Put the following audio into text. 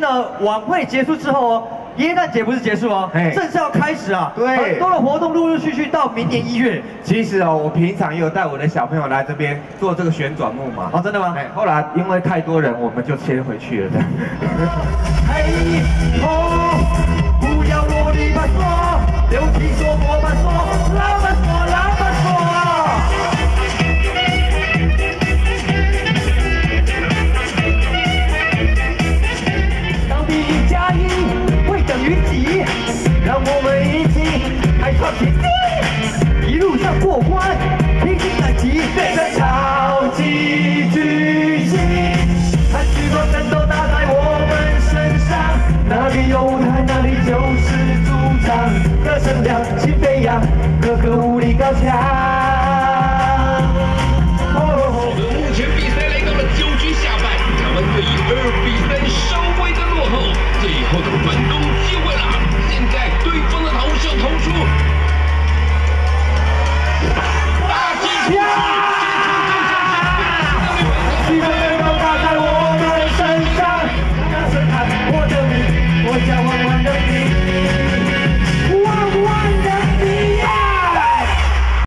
个晚会结束之后哦，耶诞节不是结束哦，嘿正式要开始啊，对很多的活动陆陆续续到明年一月。其实哦，我平常也有带我的小朋友来这边做这个旋转木马。哦，真的吗？哎，后来因为太多人，我们就先回去了。嘿吼，不要啰里吧嗦，流气说莫吧云集，让我们一起开创奇迹，一路上过关，披荆斩棘，变成超级巨星。看许多灯都打在我们身上，哪里有舞台，哪里就是主场，歌声亮起。